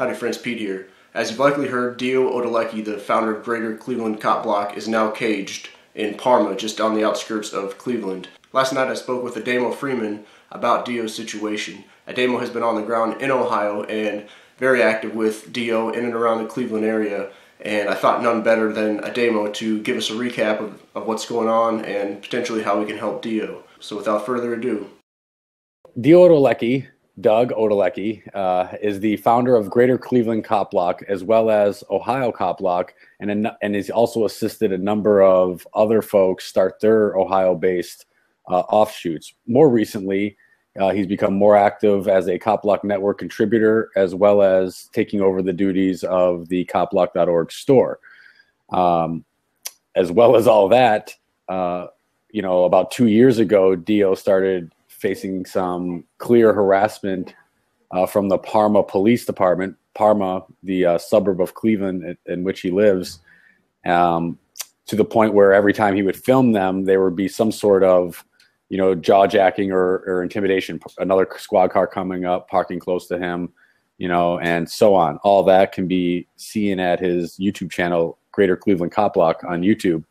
Howdy friends, Pete here. As you've likely heard, Deo Odolecki, the founder of Greater Cleveland Cop Block, is now caged in Parma, just on the outskirts of Cleveland. Last night I spoke with Ademo Freeman about Deo's situation. Ademo has been on the ground in Ohio and very active with Deo in and around the Cleveland area, and I thought none better than Ademo to give us a recap of, of what's going on and potentially how we can help Deo. So without further ado. Deo Odolecki Doug Odolecki uh, is the founder of Greater Cleveland Cop Block as well as Ohio Cop Block, and and he's also assisted a number of other folks start their Ohio-based uh, offshoots. More recently, uh, he's become more active as a Cop Block Network contributor as well as taking over the duties of the CopBlock.org store. Um, as well as all that, uh, you know, about two years ago, Deo started facing some clear harassment uh, from the Parma Police Department, Parma, the uh, suburb of Cleveland in, in which he lives, um, to the point where every time he would film them, there would be some sort of, you know, jaw jacking or, or intimidation. Another squad car coming up, parking close to him, you know, and so on. All that can be seen at his YouTube channel, Greater Cleveland Cop Block on YouTube.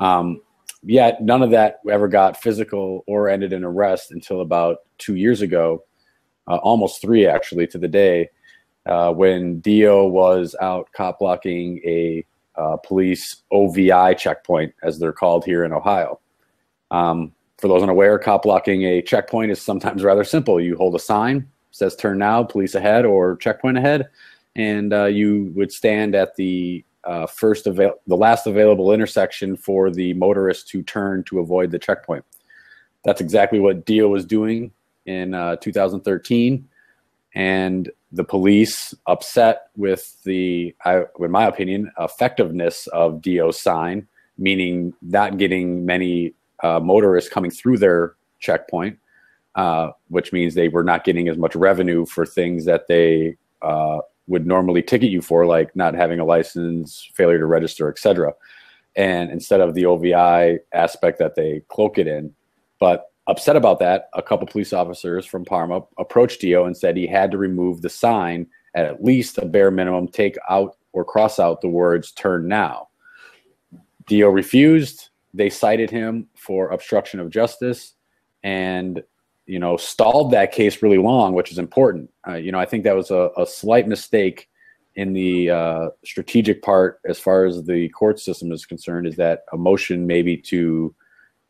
Um, yet none of that ever got physical or ended in arrest until about two years ago, uh, almost three actually to the day, uh, when Deo was out cop blocking a uh, police OVI checkpoint, as they're called here in Ohio. Um, for those unaware, cop blocking a checkpoint is sometimes rather simple. You hold a sign, says turn now, police ahead, or checkpoint ahead, and uh, you would stand at the uh, first avail- the last available intersection for the motorist to turn to avoid the checkpoint. That's exactly what Deo was doing in uh, 2013, and the police upset with the, I, in my opinion, effectiveness of Deo's sign, meaning not getting many uh, motorists coming through their checkpoint, uh, which means they were not getting as much revenue for things that they uh, would normally ticket you for, like not having a license, failure to register, etc. And instead of the OVI aspect that they cloak it in, but upset about that, a couple police officers from Parma approached Deo and said he had to remove the sign at at least a bare minimum, take out or cross out the words "turn now." Deo refused. They cited him for obstruction of justice, and you know, stalled that case really long, which is important. Uh, you know, I think that was a, a slight mistake in the uh, strategic part as far as the court system is concerned, is that a motion maybe to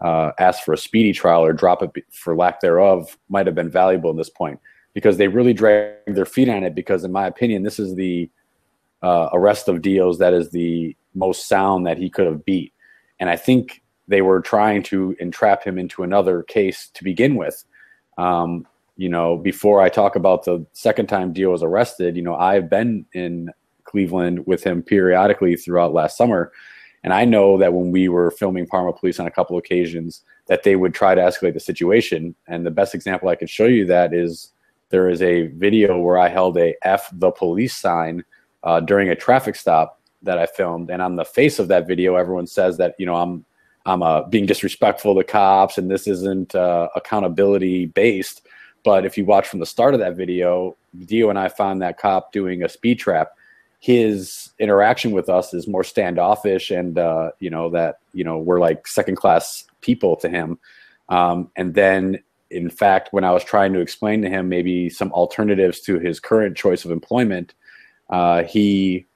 uh, ask for a speedy trial or drop it for lack thereof might have been valuable in this point because they really dragged their feet on it. Because, in my opinion, this is the uh, arrest of Deo's that is the most sound that he could have beat. And I think they were trying to entrap him into another case to begin with um, you know, before I talk about the second time Deo was arrested, you know, I've been in Cleveland with him periodically throughout last summer. And I know that when we were filming Parma Police on a couple occasions, that they would try to escalate the situation. And the best example I could show you that is there is a video where I held a F the police sign uh, during a traffic stop that I filmed. And on the face of that video, everyone says that, you know, I'm I'm uh, being disrespectful to cops and this isn't uh, accountability based. But if you watch from the start of that video, Deo and I found that cop doing a speed trap. His interaction with us is more standoffish, and uh, you know that you know we're like second class people to him. Um, and then, in fact, when I was trying to explain to him maybe some alternatives to his current choice of employment, uh, he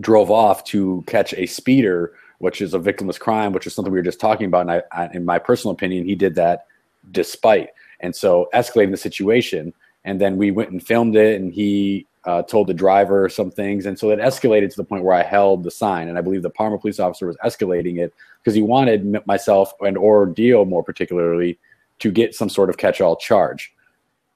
drove off to catch a speeder which is a victimless crime, which is something we were just talking about. And I, I, in my personal opinion, he did that despite. And so escalating the situation. And then we went and filmed it, and he uh, told the driver some things. And so it escalated to the point where I held the sign. And I believe the Parma police officer was escalating it because he wanted myself and or Deo more particularly to get some sort of catch-all charge.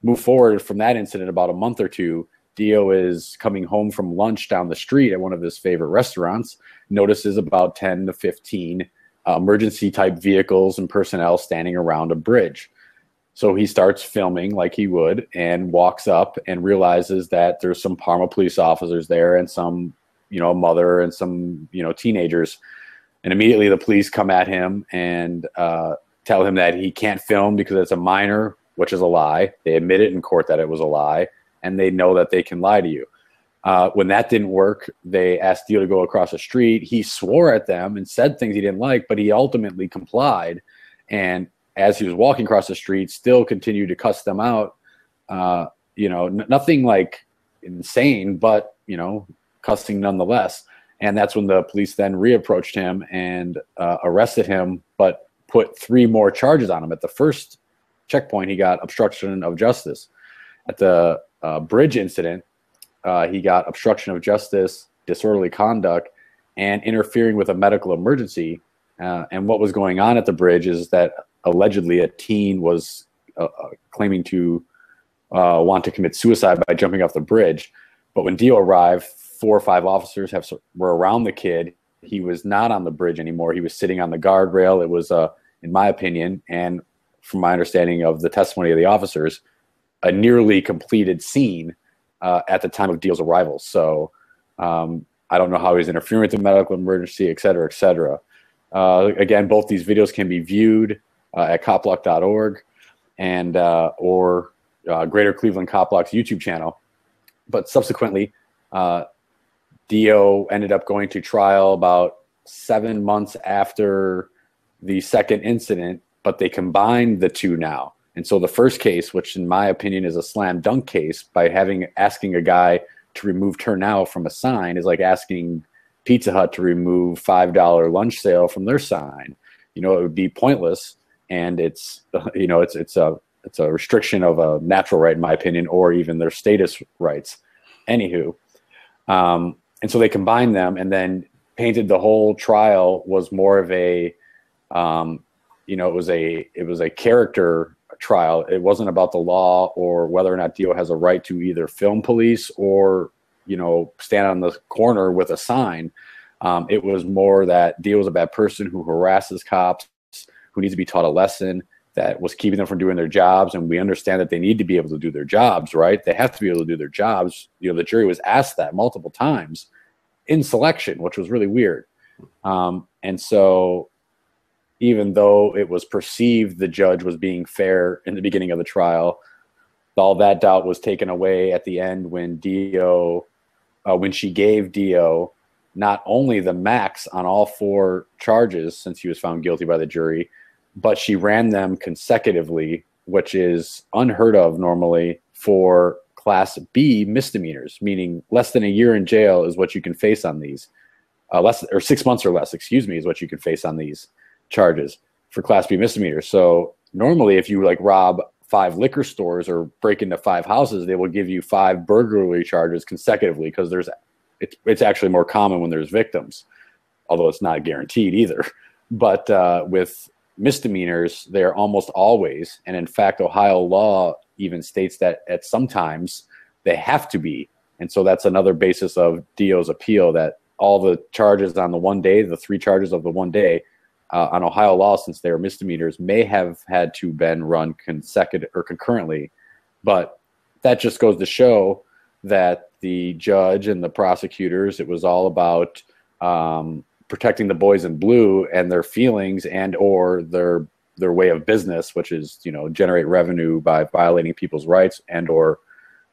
Move forward from that incident about a month or two, Deo is coming home from lunch down the street at one of his favorite restaurants, notices about 10 to 15 uh, emergency type vehicles and personnel standing around a bridge. So he starts filming like he would and walks up and realizes that there's some Parma police officers there and some, you know, mother and some, you know, teenagers. And immediately the police come at him and uh, tell him that he can't film because it's a minor, which is a lie. They admit it in court that it was a lie and they know that they can lie to you. Uh, when that didn't work, they asked Deo to go across the street. He swore at them and said things he didn't like, but he ultimately complied. And as he was walking across the street, still continued to cuss them out. Uh, you know, n- nothing like insane, but you know, cussing nonetheless. And that's when the police then reapproached him and uh, arrested him, but put three more charges on him. At the first checkpoint, he got obstruction of justice. At the uh, bridge incident, uh, he got obstruction of justice, disorderly conduct, and interfering with a medical emergency. Uh, and what was going on at the bridge is that allegedly a teen was uh, uh, claiming to uh, want to commit suicide by jumping off the bridge. But when Deo arrived, four or five officers have were around the kid. He was not on the bridge anymore. He was sitting on the guardrail. It was, in my opinion, and from my understanding of the testimony of the officers, a nearly completed scene uh, at the time of Deo's arrival. So um, I don't know how he's interfering with the medical emergency, et cetera, et cetera. Uh, again, both these videos can be viewed uh, at copblock.org and uh, or uh, Greater Cleveland Cop Block's YouTube channel. But subsequently, uh, Deo ended up going to trial about seven months after the second incident, but they combined the two now. And so the first case, which in my opinion is a slam dunk case, by having asking a guy to remove turn now from a sign is like asking Pizza Hut to remove five dollar lunch sale from their sign. You know, it would be pointless, and it's you know it's it's a it's a restriction of a natural right, in my opinion, or even their status rights. Anywho, um, and so they combined them, and then painted the whole trial was more of a, um, you know, it was a it was a character trial. It wasn't about the law or whether or not Deo has a right to either film police or, you know, stand on the corner with a sign. Um, it was more that Deo was a bad person who harasses cops, who needs to be taught a lesson that was keeping them from doing their jobs. And we understand that they need to be able to do their jobs, right? They have to be able to do their jobs. You know, the jury was asked that multiple times in selection, which was really weird. Um, and so even though it was perceived the judge was being fair in the beginning of the trial, all that doubt was taken away at the end when Deo, uh, when she gave Deo not only the max on all four charges since he was found guilty by the jury, but she ran them consecutively, which is unheard of normally for class B misdemeanors, meaning less than a year in jail is what you can face on these. Uh, less or six months or less, excuse me, is what you can face on these charges for Class B misdemeanors. So normally, if you like rob five liquor stores or break into five houses, they will give you five burglary charges consecutively because there's it's it's actually more common when there's victims, although it's not guaranteed either. But uh, with misdemeanors, they're almost always, and in fact, Ohio law even states that at sometimes they have to be. And so that's another basis of Deo's appeal that all the charges on the one day, the three charges of the one day, uh, on Ohio law, since they are misdemeanors, may have had to been run consecutive or concurrently. But that just goes to show that the judge and the prosecutors, it was all about um, protecting the boys in blue and their feelings and or their their way of business, which is you know generate revenue by violating people's rights and or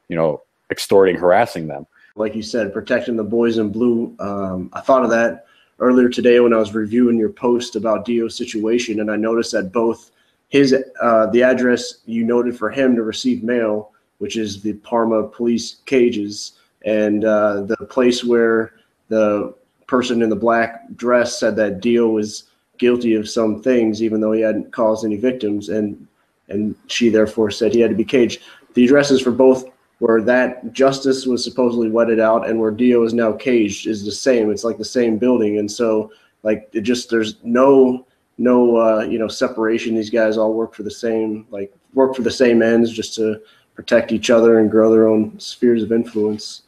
you know extorting, harassing them. Like you said, protecting the boys in blue. Um, I thought of that earlier today when I was reviewing your post about Deo's situation, and I noticed that both his uh, the address you noted for him to receive mail, which is the Parma police cages, and uh, the place where the person in the black dress said that Deo was guilty of some things, even though he hadn't caused any victims, and and she therefore said he had to be caged. The addresses for both where that justice was supposedly wetted out and where Deo is now caged is the same. It's like the same building, and so like it just there's no no uh, you know separation. These guys all work for the same like work for the same ends, just to protect each other and grow their own spheres of influence.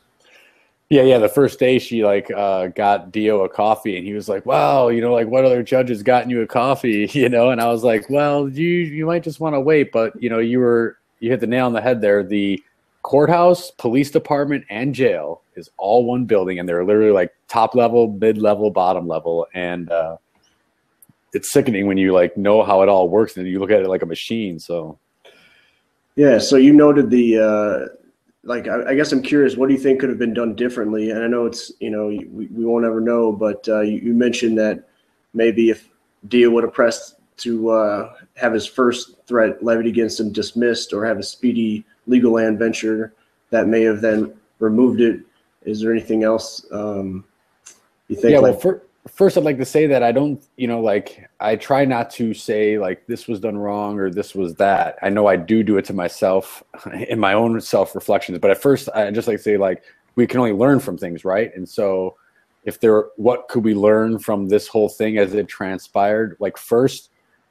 Yeah, yeah. The first day she like uh, got Deo a coffee, and he was like, "Wow, you know, like what other judges gotten you a coffee?" You know, and I was like, "Well, you you might just want to wait, but you know, you were you hit the nail on the head there. The courthouse, police department, and jail is all one building, and they're literally like top level, mid level, bottom level, and uh, it's sickening when you like know how it all works and you look at it like a machine. So, yeah. So you noted the uh, like I, I, guess I'm curious, what do you think could have been done differently? And I know it's you know we, we won't ever know, but uh, you, you, mentioned that maybe if Deo would have pressed to uh, have his first threat levied against him dismissed or have a speedy legal land venture, that may have then removed it. Is there anything else um, you think? Yeah, like, well, for, first I'd like to say that I don't, you know, like I try not to say like this was done wrong or this was that. I know I do do it to myself in my own self reflections, but at first I just like to say like we can only learn from things, right? And so if there, what could we learn from this whole thing as it transpired? Like first,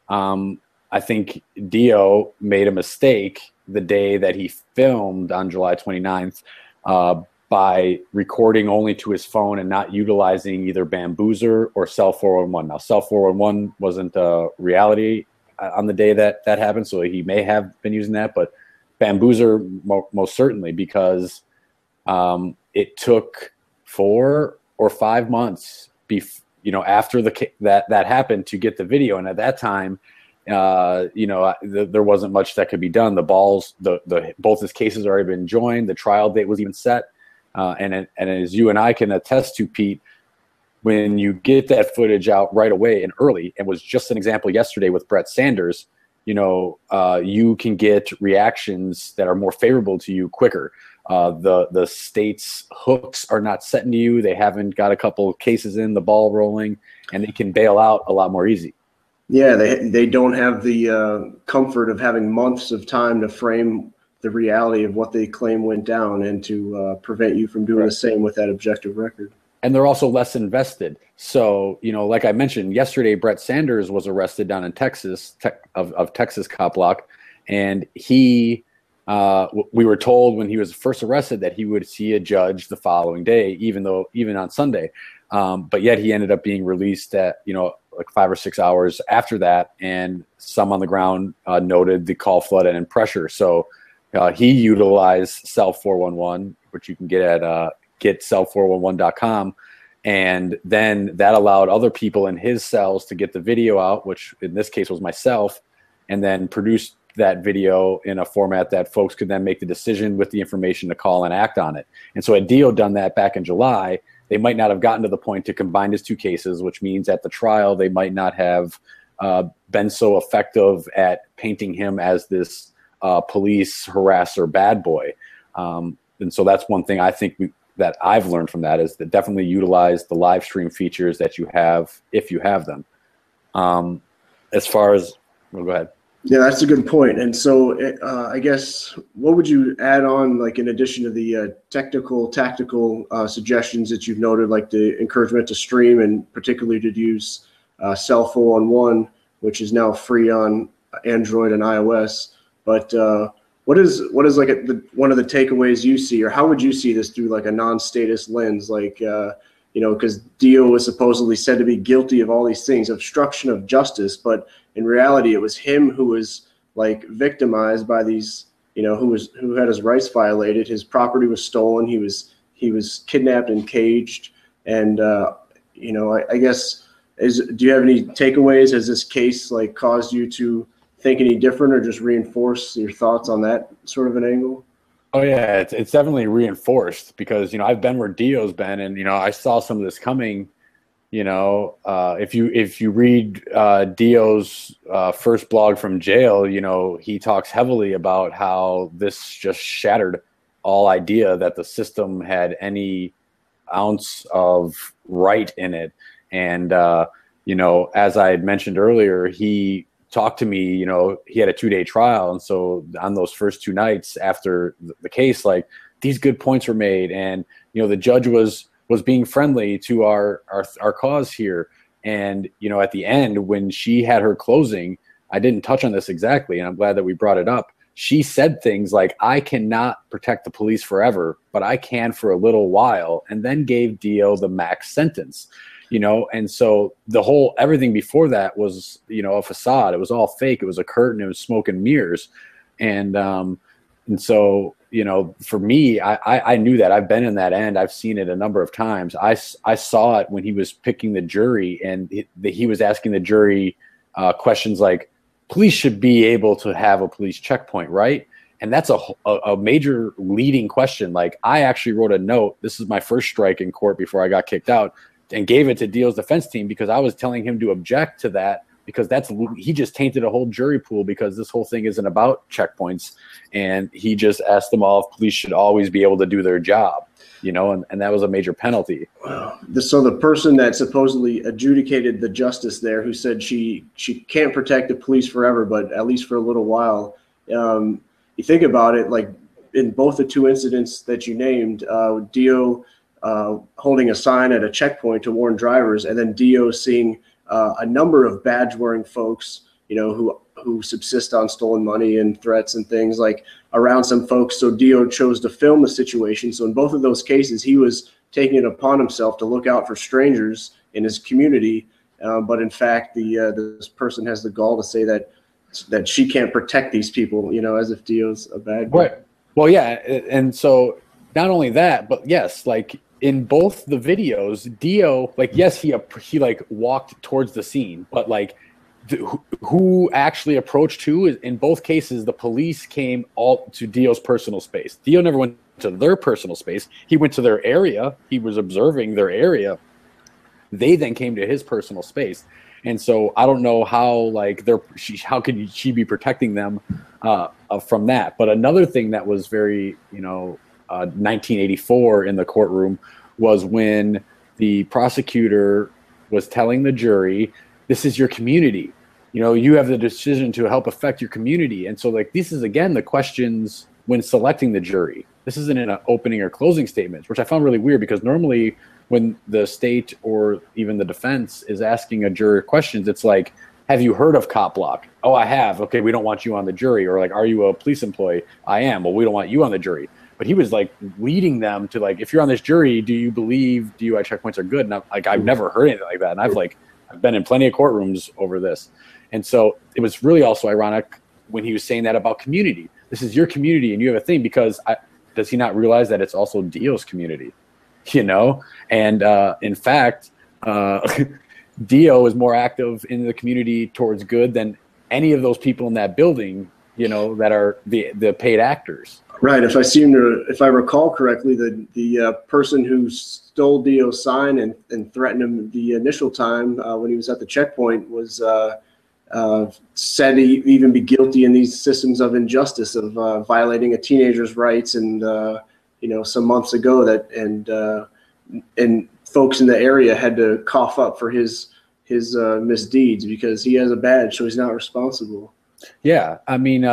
um, I think Deo made a mistake the day that he filmed on July 29th uh, by recording only to his phone and not utilizing either Bambuser or Cell 411. Now, Cell 411 wasn't a reality uh, on the day that that happened, so he may have been using that, but Bambuser mo- most certainly because um, it took four or five months, bef- you know, after the that that happened to get the video, and at that time. Uh, you know, th- there wasn't much that could be done. The balls, the the both his cases already been joined. The trial date was even set uh, and and as you and I can attest to, Pete, when you get that footage out right away and early, and was just an example yesterday with Brett Sanders, you know, uh, you can get reactions that are more favorable to you quicker. Uh, the the state's hooks are not setting to you; they haven't got a couple cases in, the ball rolling, and they can bail out a lot more easy. Yeah, they they don't have the uh, comfort of having months of time to frame the reality of what they claim went down and to uh, prevent you from doing right. the same with that objective record. And they're also less invested. So, you know, like I mentioned yesterday, Brett Sanders was arrested down in Texas te- of, of Texas cop block. And he, uh, we were told when he was first arrested that he would see a judge the following day, even though, even on Sunday. Um, but yet he ended up being released at, you know, like five or six hours after that. And some on the ground uh, noted the call flood and pressure. So, uh, he utilized Cell 411, which you can get at uh, getcell411.com. And then that allowed other people in his cells to get the video out, which in this case was myself, and then produce that video in a format that folks could then make the decision with the information to call and act on it. And so had Deo done that back in July, they might not have gotten to the point to combine his two cases, which means at the trial they might not have uh, been so effective at painting him as this uh, police harasser bad boy. Um, and so that's one thing I think we, that I've learned from that is that definitely utilize the live stream features that you have if you have them. Um, as far as, well, go ahead. Yeah, that's a good point. And so, uh, I guess what would you add on, like in addition to the uh, technical, tactical uh, suggestions that you've noted, like the encouragement to stream and particularly to use uh, Cell 411, which is now free on Android and iOS. But uh, what is what is like a, the, one of the takeaways you see, or how would you see this through like a non-status lens? Like uh, you know, because Deo was supposedly said to be guilty of all these things, obstruction of justice, but in reality, it was him who was like victimized by these, you know, who was who had his rights violated. His property was stolen. He was he was kidnapped and caged, and uh, you know, I, I guess is do you have any takeaways? Has this case like caused you to think any different or just reinforce your thoughts on that sort of an angle? Oh yeah, it's it's definitely reinforced because you know I've been where Deo's been, and you know I saw some of this coming. You know, uh, if you if you read uh, Deo's uh, first blog from jail, you know he talks heavily about how this just shattered all idea that the system had any ounce of right in it, and uh, you know as I had mentioned earlier, he talked to me, you know, he had a two day trial. And so on those first two nights after the case, like these good points were made. And, you know, the judge was, was being friendly to our, our, our cause here. And, you know, at the end, when she had her closing, I didn't touch on this exactly. And I'm glad that we brought it up. She said things like, I cannot protect the police forever, but I can for a little while, and then gave Deo the max sentence you know? And so the whole everything before that was you know a facade. It was all fake. It was a curtain. It was smoke and mirrors. And um and so you know for me I, I i knew that. I've been in that end. I've seen it a number of times. I i saw it when he was picking the jury and the, he was asking the jury uh, questions like police should be able to have a police checkpoint right? And that's a, a, a major leading question. Like I actually wrote a note. This is my first strike in court before I got kicked out, and gave it to Deo's defense team because I was telling him to object to that because that's he just tainted a whole jury pool because this whole thing isn't about checkpoints, and he just asked them all if police should always be able to do their job you know, and, and that was a major penalty. Wow. So the person that supposedly adjudicated the justice there, who said she she can't protect the police forever, but at least for a little while, um, you think about it, like in both the two incidents that you named, uh, Deo uh, holding a sign at a checkpoint to warn drivers, and then Deo seeing uh, a number of badge-wearing folks, you know, who who subsist on stolen money and threats and things like around some folks. So Deo chose to film the situation. So in both of those cases, he was taking it upon himself to look out for strangers in his community. Uh, but in fact, the uh, this person has the gall to say that that she can't protect these people, you know, as if Deo's a bad guy. Right. Well, yeah, and so not only that, but yes, like in both the videos, Deo, like yes, he he like walked towards the scene, but like who actually approached who in both cases the police came all to Deo's personal space. Deo never went to their personal space. He went to their area. He was observing their area. They then came to his personal space. And so i don't know how like they're she, how could she be protecting them uh, uh, from that? But another thing that was very you know uh, 1984 in the courtroom was when the prosecutor was telling the jury this is your community. You know you have the decision to help affect your community. And so like this is again the questions when selecting the jury. This isn't in an opening or closing statements which i found really weird because normally when the state or even the defense is asking a juror questions it's like have you heard of cop block? Oh i have. Okay we don't want you on the jury. Or like are you a police employee? I am. Well we don't want you on the jury but he was like leading them to like if you're on this jury do you believe dui checkpoints are good and I'm, like i've never heard anything like that and i've like I've been in plenty of courtrooms over this. And so it was really also ironic when he was saying that about community. This is your community and you have a thing because I, does he not realize that it's also Deo's community? You know? And uh, in fact, uh, Deo is more active in the community towards good than any of those people in that building, you know, that are the, the paid actors. Right. If I seem to, if I recall correctly, the the uh, person who stole Deo's sign and, and threatened him the initial time uh, when he was at the checkpoint was uh, uh said he even be guilty in these systems of injustice of uh, violating a teenager's rights and uh, you know some months ago that and and folks in the area had to cough up for his his misdeeds because he has a badge, so he's not responsible. Yeah, I mean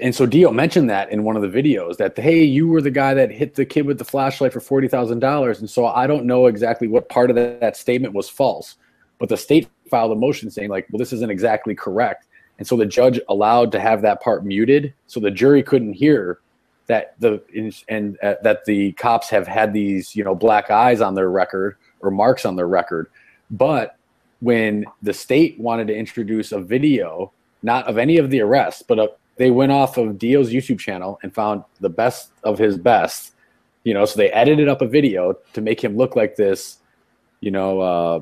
and so Deo mentioned that in one of the videos that hey, you were the guy that hit the kid with the flashlight for forty thousand dollars, and so I don't know exactly what part of that, that statement was false, but the state filed a motion saying like, well, this isn't exactly correct, and so the judge allowed to have that part muted, so the jury couldn't hear that the and uh, that the cops have had these you know black eyes on their record or marks on their record, but when the state wanted to introduce a video not of any of the arrests, but uh, they went off of Deo's YouTube channel and found the best of his best. You know, so they edited up a video to make him look like this, you know, uh,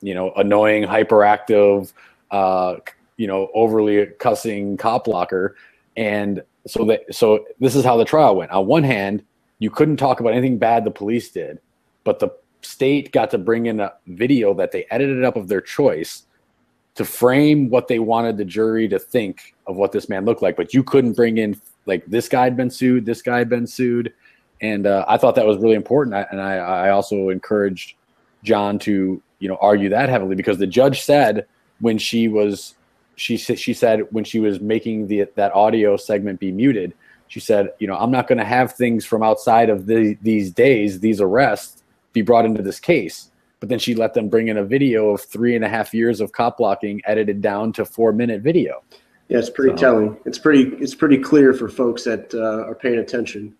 you know, annoying, hyperactive, uh, you know, overly cussing cop blocker. And so that so this is how the trial went. On one hand, you couldn't talk about anything bad the police did, but the state got to bring in a video that they edited up of their choice to frame what they wanted the jury to think of what this man looked like. But you couldn't bring in like this guy had been sued, this guy had been sued, and uh, I thought that was really important. And I, I also encouraged John to you know argue that heavily because the judge said when she was she she said when she was making the that audio segment be muted, she said you know I'm not going to have things from outside of the, these days, these arrests, be brought into this case but then she let them bring in a video of three and a half years of cop blocking edited down to four minute video. Yeah, it's pretty so, telling. It's pretty it's pretty clear for folks that uh, are paying attention.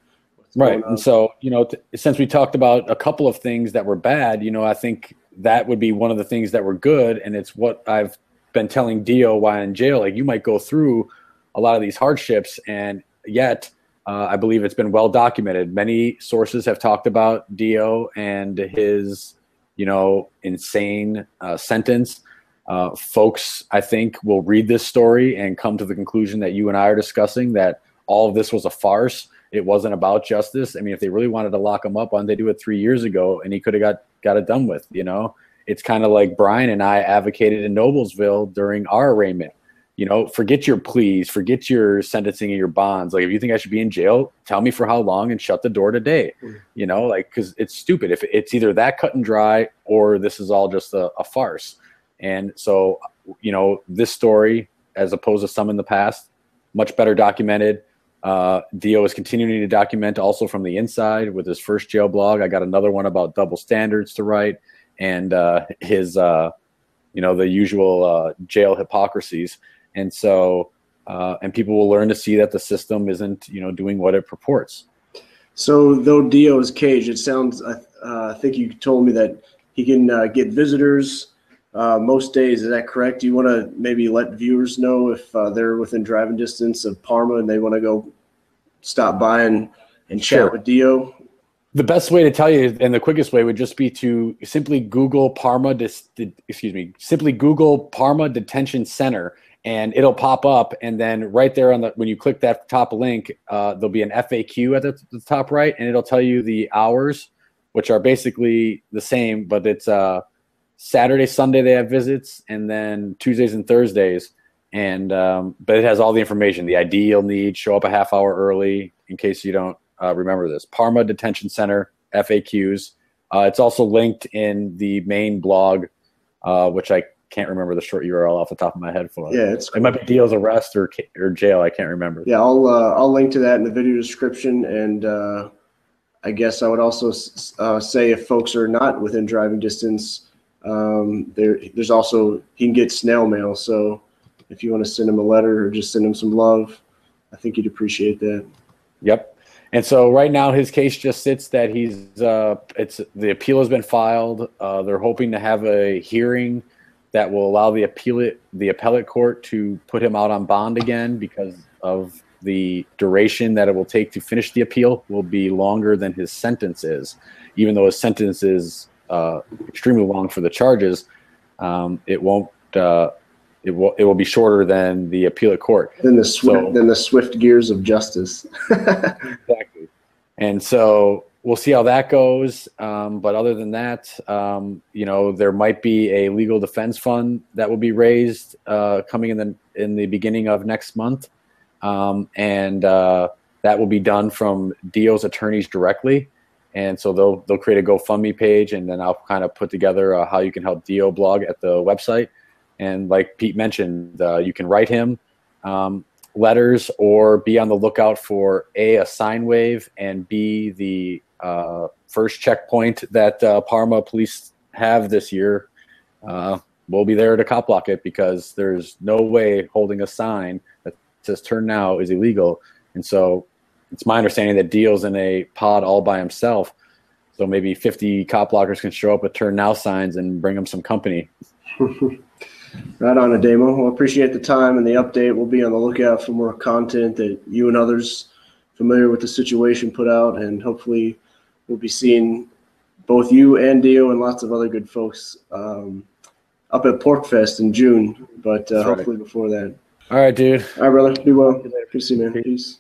Right, and so you know, t- since we talked about a couple of things that were bad, you know, I think that would be one of the things that were good, and it's what I've been telling Deo while in jail. Like you might go through a lot of these hardships, and yet uh, I believe it's been well documented. Many sources have talked about Deo and his you know, insane uh, sentence. uh, folks, I think, will read this story and come to the conclusion that you and I are discussing that all of this was a farce. It wasn't about justice. I mean, if they really wanted to lock him up, why didn't they do it three years ago and he could have got got it done with? You know, it's kind of like Brian and I advocated in Noblesville during our arraignment. You know, forget your pleas, forget your sentencing and your bonds. Like, if you think I should be in jail, tell me for how long and shut the door today. Mm. You know, like because it's stupid. If it's either that cut and dry or this is all just a, a farce. And so, you know, this story, as opposed to some in the past, much better documented. Uh, Deo is continuing to document also from the inside with his first jail blog. I got another one about double standards to write and uh, his, uh, you know, the usual uh, jail hypocrisies. And so, uh, and people will learn to see that the system isn't, you know, doing what it purports. So, though Deo is caged, it sounds, uh, I think you told me that he can get visitors uh, most days. Is that correct? Do you want to maybe let viewers know if uh, they're within driving distance of Parma and they want to go stop by and, and chat sure. with Deo? The best way to tell you, and the quickest way, would just be to simply Google Parma. Dis, excuse me. Simply Google Parma Detention Center, and it'll pop up. And then right there on the when you click that top link, uh, there'll be an FAQ at the, the, top right, and it'll tell you the hours, which are basically the same, but it's uh, Saturday, Sunday they have visits, and then Tuesdays and Thursdays. And um, but it has all the information, the ID you'll need. Show up a half hour early in case you don't uh, remember this. Parma Detention Center FAQs. Uh, it's also linked in the main blog, uh, which I can't remember the short URL off the top of my head for. It. Yeah, it's cool. it might be Deo's arrest or or jail. I can't remember. Yeah, I'll uh, I'll link to that in the video description, and uh, I guess I would also uh, say if folks are not within driving distance, um, there, there's also he can get snail mail. So if you want to send him a letter or just send him some love, I think you'd appreciate that. Yep. And so right now his case just sits that he's uh, it's the appeal has been filed. Uh, they're hoping to have a hearing that will allow the appeal the appellate court to put him out on bond again because of the duration that it will take to finish the appeal will be longer than his sentence is, even though his sentence is uh, extremely long for the charges, um, it won't. Uh, it will. It will be shorter than the appellate court. Than the swift. So, than the swift gears of justice. exactly. And so we'll see how that goes. Um, but other than that, um, you know, there might be a legal defense fund that will be raised uh, coming in the in the beginning of next month, um, and uh, that will be done from Deo's attorneys directly and so they'll they'll create a GoFundMe page, and then I'll kind of put together uh, how you can help Deo blog at the website. And like Pete mentioned, uh, you can write him um, letters or be on the lookout for a a sign wave and b the uh, first checkpoint that uh, Parma police have this year. Uh, we'll be there to cop block it because there's no way holding a sign that says "turn now" is illegal, and so it's my understanding that Deo's in a pod all by himself. So maybe 50 cop blockers can show up with turn now signs and bring him some company. right on, Ademo. Well, appreciate the time and the update. We'll be on the lookout for more content that you and others familiar with the situation put out, and hopefully we'll be seeing both you and Deo and lots of other good folks um, up at PorcFest in June, but uh, hopefully right. before that. All right, dude. All right, brother. Be well. Good to see you, man. Peace.